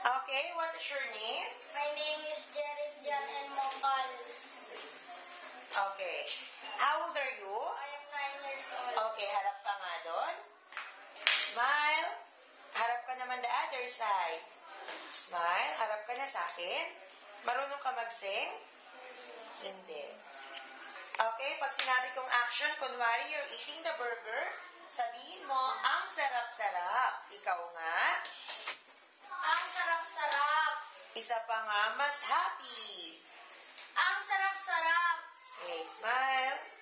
Okay, what is your name? My name is Jared Jan and Mokal. Okay. How old are you? I am 9 years old. Okay, harap ka nga doon. Smile. Harap ka naman the other side. Smile. Harap ka na sa akin. Marunong ka mag-sing? Hindi. Okay, pag sinabi kong action, kunwari you're eating the burger, sabihin mo, ang sarap-sarap. Ikaw nga. Isa pa nga, mas happy. Ang sarap-sarap. Okay, smile.